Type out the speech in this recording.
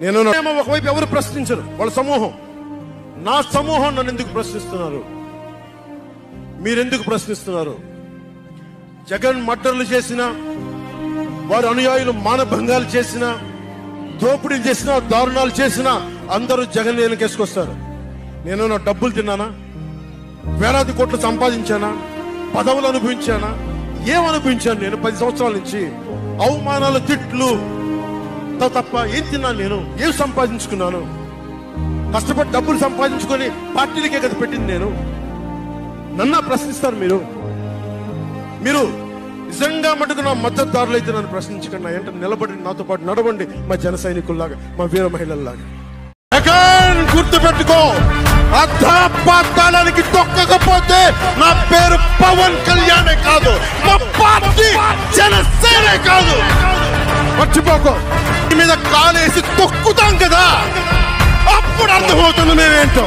నేను నా- ఏమో ఒకవైపు ఎవరు ప్రశ్నించరు. వాళ్ళ సమూహం. నా సమూహం నన్ను ఎందుకు ప్రశ్నిస్తున్నారు? మీరెందుకు ప్రశ్నిస్తున్నారు? జగన్ మర్డర్లు చేసిన వారి అనుయాయులు మానభంగాలు చేసిన దోపిడీలు చేసిన దారుణాలు చేసిన అందరూ జగన్ వెనకేసుకొస్తారు నేను నా డబ్బులు తిన్నానా? వేలాది కోట్లు సంపాదించానా? పదవులు అనుభవించానా? ఏం అనుభవించాను నేను పది సంవత్సరాల నుంచి? అవమానాలు తిట్లు త- తప్ప ఏం తిన్నాను నేను? ఏం సంపాదించుకున్నాను? కష్టపడి డబ్బులు సంపాదించుకొని పార్టీలకే కదా పెట్టింది నేను. నన్నా ప్రశ్నిస్తారు మీరు. మీరు నిజంగా మటుకు నా మద్దతుదారులు అయితే నన్ను ప్రశ్నించకుండా. ఎంట నిలబడి నాతో పాటు నడవండి మా జన సైనికుల్లాగా మా వీర మహిళల్లాగా. గుర్తు పెట్టుకో అర్ధపాతాళానికి తొక్కకపోతే నా పేరు పవన్ కళ్యాణే కాదు. మా పార్టీ జనసేనే కాదు. మర్చిపోకు. మీద కాలేసి తొక్కుతాం కదా. అప్పుడు అర్థమవుతుంది మేమేంటో.